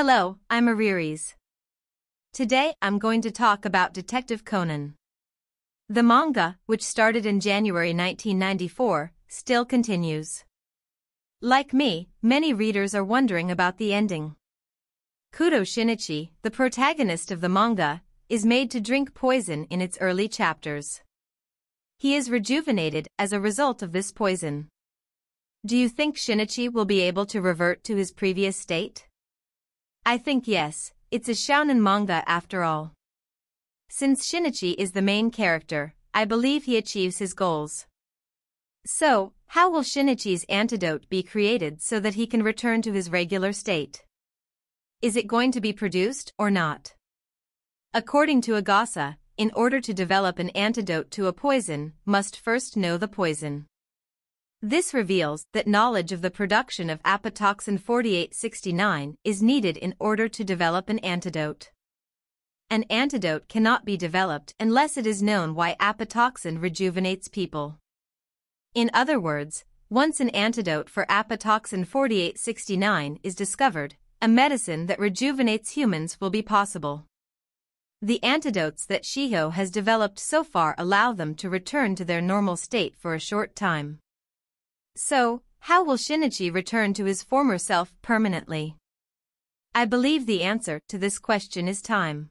Hello, I'm Eriris. Today I'm going to talk about Detective Conan. The manga, which started in January 1994, still continues. Like me, many readers are wondering about the ending. Kudo Shinichi, the protagonist of the manga, is made to drink poison in its early chapters. He is rejuvenated as a result of this poison. Do you think Shinichi will be able to revert to his previous state? I think yes, it's a shounen manga after all. Since Shinichi is the main character, I believe he achieves his goals. So, how will Shinichi's antidote be created so that he can return to his regular state? Is it going to be produced or not? According to Agasa, in order to develop an antidote to a poison, must first know the poison. This reveals that knowledge of the production of apotoxin 4869 is needed in order to develop an antidote. An antidote cannot be developed unless it is known why apotoxin rejuvenates people. In other words, once an antidote for apotoxin 4869 is discovered, a medicine that rejuvenates humans will be possible. The antidotes that Shiho has developed so far allow them to return to their normal state for a short time. So, how will Shinichi return to his former self permanently? I believe the answer to this question is time.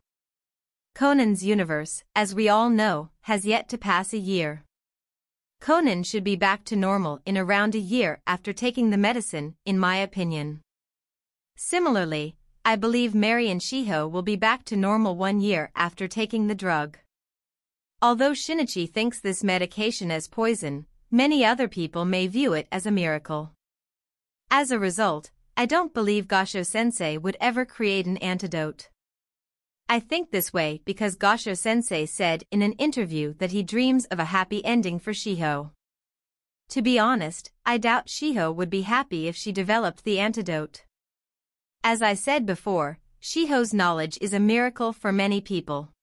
Conan's universe, as we all know, has yet to pass a year. Conan should be back to normal in around a year after taking the medicine, in my opinion. Similarly, I believe Mary and Shiho will be back to normal one year after taking the drug. Although Shinichi thinks this medication as poison, many other people may view it as a miracle. As a result, I don't believe Gosho sensei would ever create an antidote. I think this way because Gosho sensei said in an interview that he dreams of a happy ending for Shiho. To be honest, I doubt Shiho would be happy if she developed the antidote. As I said before, Shiho's knowledge is a miracle for many people.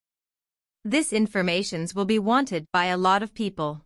This informations will be wanted by a lot of people.